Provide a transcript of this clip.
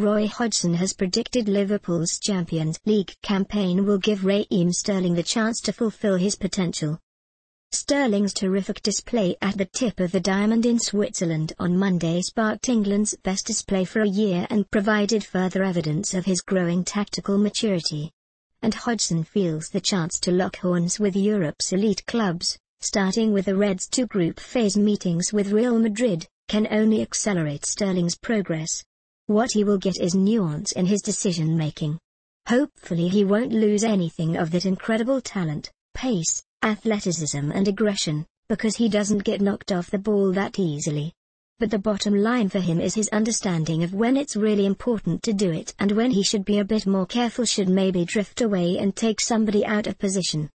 Roy Hodgson has predicted Liverpool's Champions League campaign will give Raheem Sterling the chance to fulfill his potential. Sterling's terrific display at the tip of the diamond in Switzerland on Monday sparked England's best display for a year and provided further evidence of his growing tactical maturity. And Hodgson feels the chance to lock horns with Europe's elite clubs, starting with the Reds' two group phase meetings with Real Madrid, can only accelerate Sterling's progress. What he will get is nuance in his decision-making. Hopefully he won't lose anything of that incredible talent, pace, athleticism and aggression, because he doesn't get knocked off the ball that easily. But the bottom line for him is his understanding of when it's really important to do it and when he should be a bit more careful should maybe drift away and take somebody out of position.